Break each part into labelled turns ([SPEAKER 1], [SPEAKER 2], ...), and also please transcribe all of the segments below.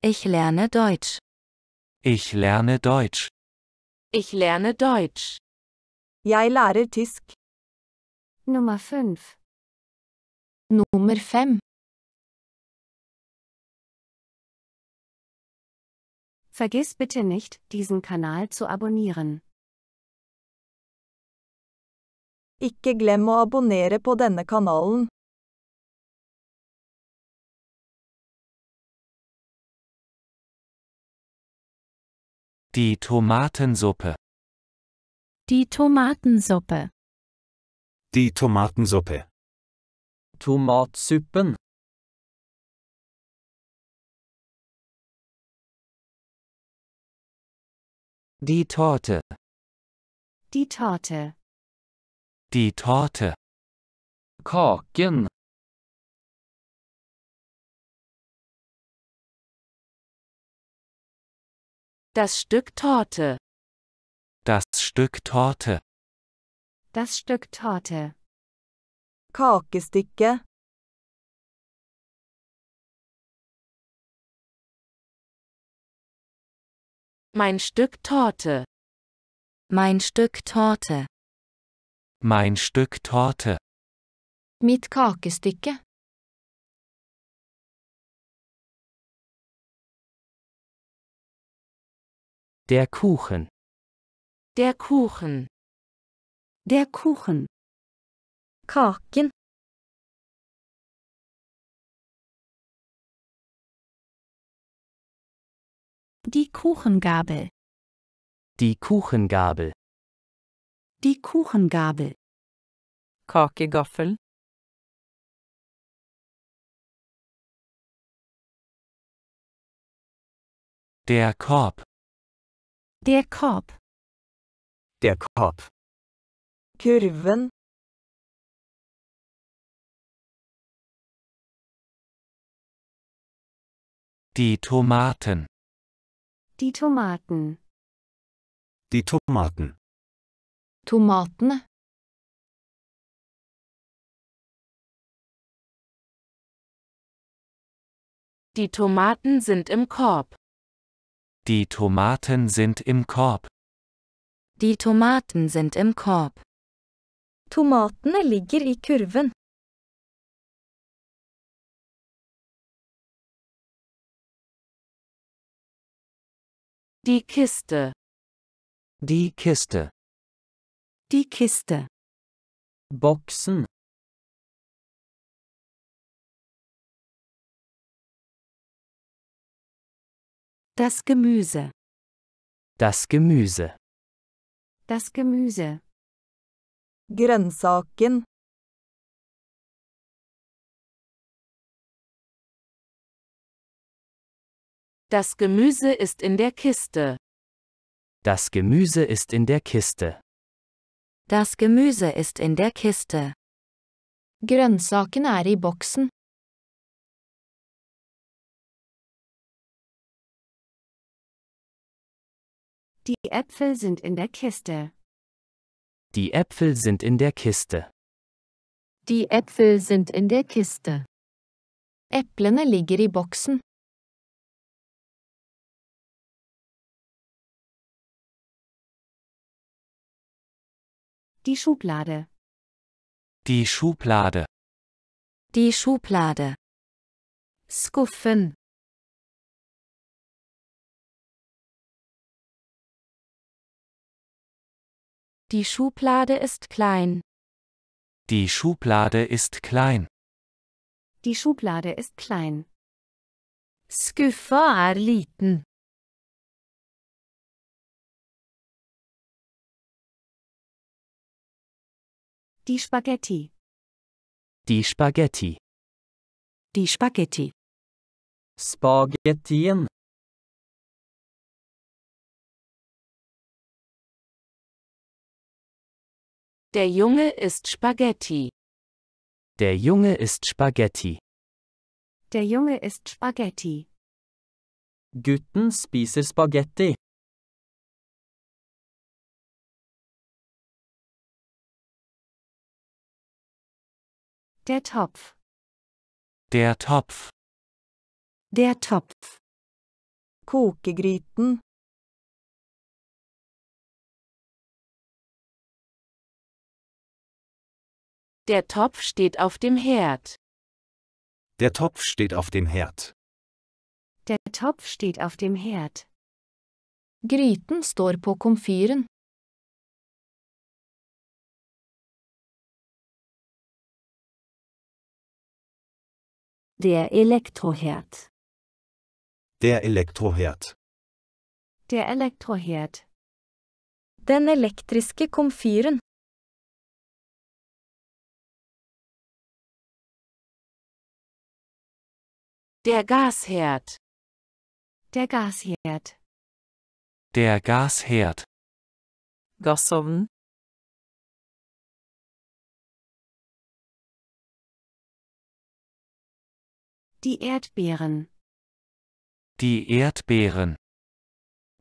[SPEAKER 1] Ich lerne Deutsch.
[SPEAKER 2] Ich lerne Deutsch.
[SPEAKER 3] Ich lerne Deutsch.
[SPEAKER 4] Jeg lærer tysk.
[SPEAKER 1] Nummer 5. Nummer 5. Vergiss bitte nicht, diesen Kanal zu abonnieren.
[SPEAKER 4] Ikke glem å abonnere på denne kanalen.
[SPEAKER 2] Die Tomatensuppe.
[SPEAKER 1] Die Tomatensuppe.
[SPEAKER 5] Die Tomatensuppe.
[SPEAKER 6] Tomatsuppen.
[SPEAKER 2] Die Torte.
[SPEAKER 1] Die Torte.
[SPEAKER 2] Die Torte.
[SPEAKER 6] Kaken.
[SPEAKER 3] Das Stück Torte.
[SPEAKER 2] Das Stück Torte.
[SPEAKER 1] Das Stück Torte.
[SPEAKER 4] Kakestykke.
[SPEAKER 3] Mein Stück Torte.
[SPEAKER 1] Mein Stück Torte.
[SPEAKER 2] Mein Stück Torte.
[SPEAKER 1] Mitt kakestykke.
[SPEAKER 2] Der Kuchen.
[SPEAKER 3] Der Kuchen.
[SPEAKER 1] Der Kuchen.
[SPEAKER 4] Kaken.
[SPEAKER 1] Die Kuchengabel.
[SPEAKER 2] Die Kuchengabel.
[SPEAKER 1] Die Kuchengabel.
[SPEAKER 3] Kakegaffel.
[SPEAKER 2] Der Korb.
[SPEAKER 1] Der Korb.
[SPEAKER 5] Der Korb.
[SPEAKER 4] Kurven.
[SPEAKER 2] Die Tomaten.
[SPEAKER 1] Die Tomaten.
[SPEAKER 5] Die Tomaten.
[SPEAKER 1] Tomatene.
[SPEAKER 3] Die Tomaten sind im Korb.
[SPEAKER 2] Die Tomaten sind im Korb.
[SPEAKER 1] Die Tomaten sind im Korb.
[SPEAKER 4] Tomatene ligger i kurven.
[SPEAKER 3] Die Kiste.
[SPEAKER 2] Die Kiste.
[SPEAKER 1] Die Kiste.
[SPEAKER 6] Boksen.
[SPEAKER 1] Das Gemüse.
[SPEAKER 2] Das Gemüse.
[SPEAKER 1] Das Gemüse.
[SPEAKER 4] Grønnsaken.
[SPEAKER 3] Das Gemüse ist in der Kiste.
[SPEAKER 2] Das Gemüse ist in der Kiste.
[SPEAKER 1] Das Gemüse ist in der Kiste. Grønnsakene er i boksen. Die Äpfel sind in der Kiste.
[SPEAKER 2] Die Äpfel sind in der Kiste.
[SPEAKER 1] Die Äpfel sind in der Kiste. Eplene ligger i boksen. Die Schublade.
[SPEAKER 2] Die Schublade.
[SPEAKER 1] Die Schublade. Skuffen. Die Schublade ist klein.
[SPEAKER 2] Die Schublade ist klein.
[SPEAKER 1] Die Schublade ist klein.
[SPEAKER 3] Skuffa er liten.
[SPEAKER 1] Die Spaghetti.
[SPEAKER 2] Die Spaghetti.
[SPEAKER 1] Die Spaghetti.
[SPEAKER 6] Spagettien.
[SPEAKER 3] Der Junge isst Spaghetti.
[SPEAKER 2] Der Junge isst Spaghetti.
[SPEAKER 1] Der Junge isst Spaghetti.
[SPEAKER 6] Gutten spiser spagetti.
[SPEAKER 1] Der Topf.
[SPEAKER 2] Der Topf.
[SPEAKER 1] Der Topf.
[SPEAKER 4] Kokegryten.
[SPEAKER 3] Der Topf steht auf dem Herd.
[SPEAKER 5] Der Topf steht auf dem Herd.
[SPEAKER 1] Der Topf steht auf dem Herd. Gryten står på komfyren. Der Elektroherd.
[SPEAKER 5] Der Elektroherd.
[SPEAKER 1] Der Elektroherd. Den elektriske komfyren.
[SPEAKER 3] Der Gasherd.
[SPEAKER 1] Der Gasherd.
[SPEAKER 2] Der Gasherd.
[SPEAKER 7] Gassovnen.
[SPEAKER 1] Die Erdbeeren.
[SPEAKER 2] Die Erdbeeren.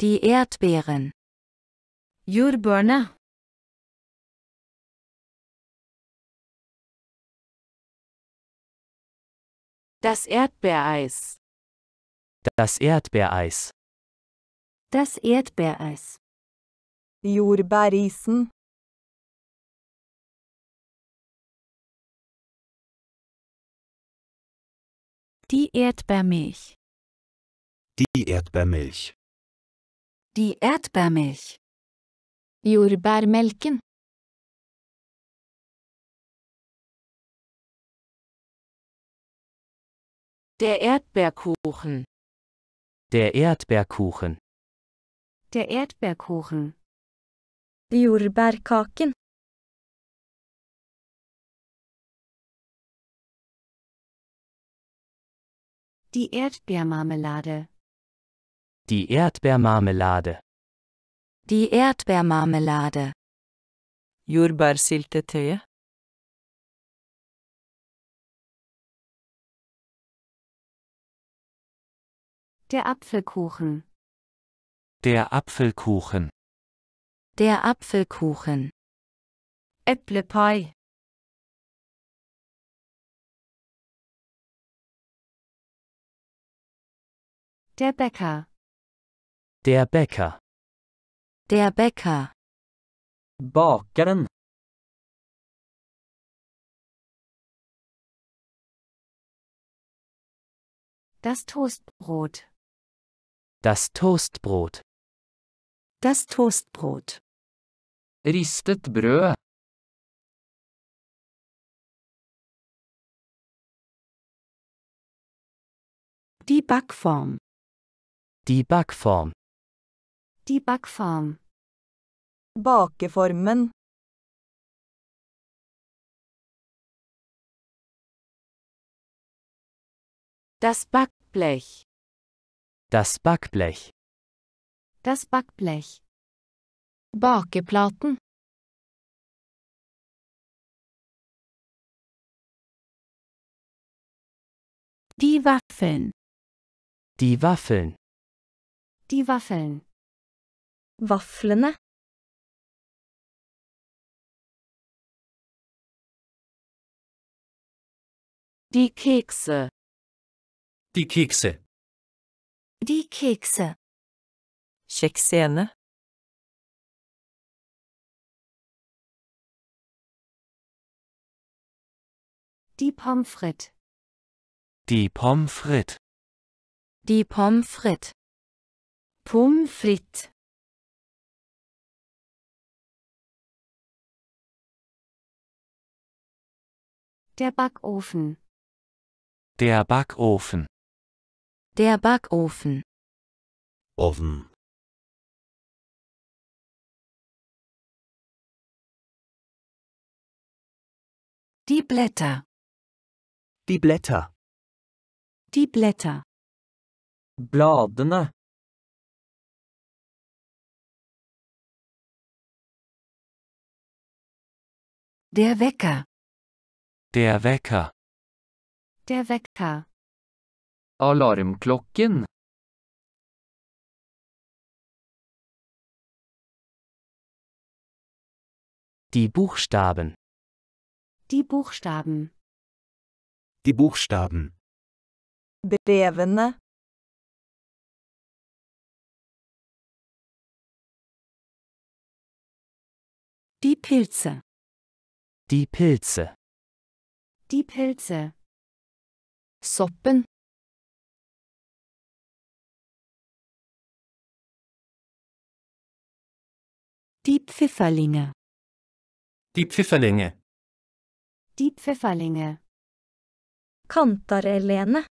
[SPEAKER 1] Die Erdbeeren. Jordbærene.
[SPEAKER 3] Das Erdbeereis.
[SPEAKER 2] Das Erdbeereis.
[SPEAKER 1] Das Erdbeereis.
[SPEAKER 4] Jordbærisen.
[SPEAKER 1] Die Erdbeermilch.
[SPEAKER 5] Die Erdbeermilch.
[SPEAKER 1] Die Erdbeermilch. Jordbærmelken.
[SPEAKER 3] Der Erdbeerkuchen.
[SPEAKER 2] Der Erdbeerkuchen.
[SPEAKER 1] Der Erdbeerkuchen. Jordbærkaken. Die Erdbeermarmelade.
[SPEAKER 2] Die Erdbeermarmelade.
[SPEAKER 1] Die Erdbeermarmelade.
[SPEAKER 7] Jordbærsyltetøyet.
[SPEAKER 1] Der Apfelkuchen.
[SPEAKER 2] Der Apfelkuchen.
[SPEAKER 1] Der Apfelkuchen. Eplepai. Der Bäcker.
[SPEAKER 2] Der Bäcker.
[SPEAKER 1] Der Bäcker.
[SPEAKER 6] Bakeren.
[SPEAKER 1] Das Toastbrot.
[SPEAKER 2] Das Toastbrot.
[SPEAKER 1] Das Toastbrot.
[SPEAKER 6] Ristet brød.
[SPEAKER 1] Die Backform.
[SPEAKER 2] Die Backform.
[SPEAKER 1] Die Backform.
[SPEAKER 4] Bakeformen.
[SPEAKER 3] Das Backblech.
[SPEAKER 2] Das Backblech.
[SPEAKER 1] Das Backblech. Bakeplaten. Die Waffeln.
[SPEAKER 2] Die Waffeln.
[SPEAKER 1] Die Waffeln. Vaflene.
[SPEAKER 3] Die Kekse.
[SPEAKER 5] Die Kekse.
[SPEAKER 1] Die Kekse.
[SPEAKER 7] Kjeksene.
[SPEAKER 1] Die Pommes frites.
[SPEAKER 2] Die Pommes frites.
[SPEAKER 1] Die Pommes frites. Pommes frites. Der Backofen.
[SPEAKER 2] Der Backofen.
[SPEAKER 1] Der Backofen.
[SPEAKER 5] Oven.
[SPEAKER 1] Die Blätter.
[SPEAKER 5] Die Blätter.
[SPEAKER 1] Die Blätter.
[SPEAKER 6] Bladene.
[SPEAKER 1] Der Wecker.
[SPEAKER 2] Der Wecker.
[SPEAKER 1] Der Wecker.
[SPEAKER 6] Alarmklokken.
[SPEAKER 2] Die Buchstaben.
[SPEAKER 1] Die Buchstaben.
[SPEAKER 5] Die Buchstaben.
[SPEAKER 4] Brevene.
[SPEAKER 1] Die Pilze.
[SPEAKER 2] Die Pilze.
[SPEAKER 1] Die Pilze. Soppen. Die Pfifferlinge.
[SPEAKER 5] Die Pfifferlinge.
[SPEAKER 1] Die Pfifferlinge.
[SPEAKER 8] Kantarellene.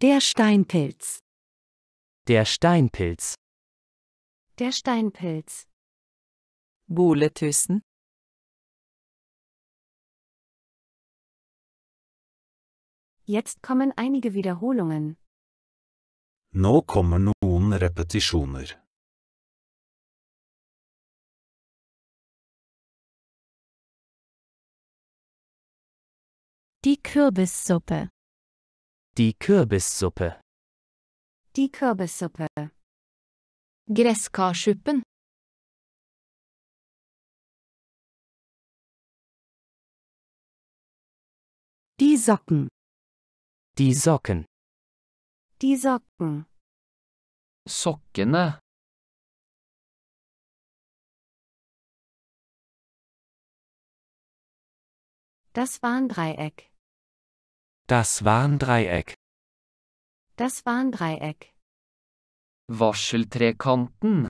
[SPEAKER 1] Der Steinpilz.
[SPEAKER 2] Der Steinpilz.
[SPEAKER 1] Der Steinpilz.
[SPEAKER 7] Boletusen.
[SPEAKER 1] Jetzt kommen einige Wiederholungen.
[SPEAKER 5] Nå kommer noen repetisjoner.
[SPEAKER 1] Die Kürbissuppe.
[SPEAKER 2] Die Kürbissuppe.
[SPEAKER 1] Die Kürbissuppe. Gresskarsuppen. Die Socken.
[SPEAKER 2] Die Socken.
[SPEAKER 1] Die Socken.
[SPEAKER 6] Sokkene.
[SPEAKER 1] Das Warndreieck.
[SPEAKER 2] Das Warndreieck.
[SPEAKER 1] Das Warndreieck.
[SPEAKER 6] Varseltrekanten.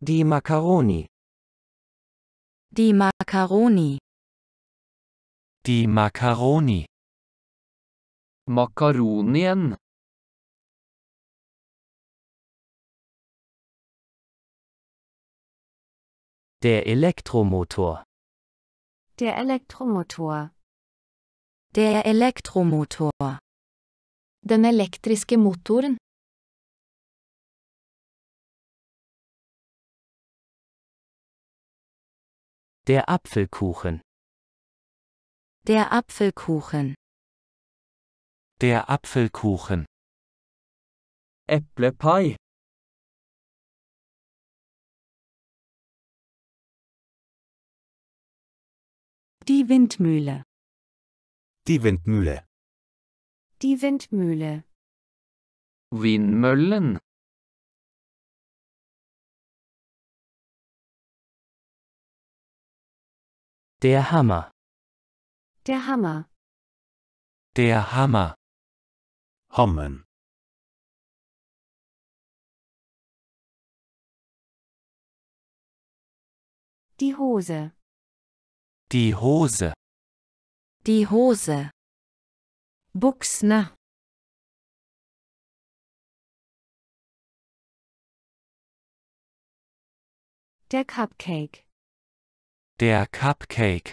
[SPEAKER 2] Die Macaroni.
[SPEAKER 1] Die Macaroni.
[SPEAKER 2] Die Macaroni.
[SPEAKER 6] Makaronien.
[SPEAKER 2] Der Elektromotor.
[SPEAKER 1] Der Elektromotor. Der Elektromotor. Den elektriske motoren.
[SPEAKER 2] Der Apfelkuchen.
[SPEAKER 1] Der Apfelkuchen.
[SPEAKER 2] Der Apfelkuchen.
[SPEAKER 6] Eplepai.
[SPEAKER 1] Die Windmühle.
[SPEAKER 5] Die Windmühle.
[SPEAKER 1] Die Windmühle.
[SPEAKER 6] Vindmøllen.
[SPEAKER 2] Der Hammer.
[SPEAKER 1] Der Hammer.
[SPEAKER 2] Der Hammer.
[SPEAKER 5] Hammen.
[SPEAKER 1] Die Hose.
[SPEAKER 2] Die Hose.
[SPEAKER 1] Die Hose.
[SPEAKER 8] Buksene.
[SPEAKER 1] Der Cupcake.
[SPEAKER 2] Der Cupcake.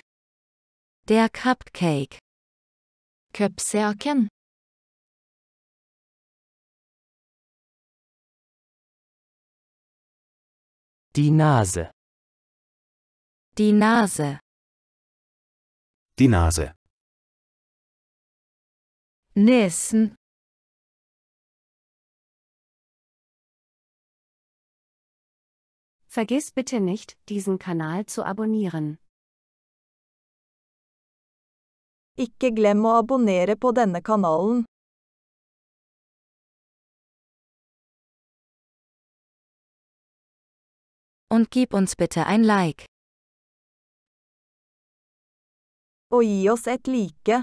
[SPEAKER 1] Der Cupcake. Cupsaken.
[SPEAKER 2] Die Nase.
[SPEAKER 1] Die Nase.
[SPEAKER 5] Die Nase.
[SPEAKER 8] Nesen.
[SPEAKER 1] Vergiss bitte nicht, diesen Kanal zu abonnieren.
[SPEAKER 4] Ikke glem å abonnere på denne kanalen.
[SPEAKER 1] Und gib uns bitte ein Like.
[SPEAKER 4] Og gi oss et like.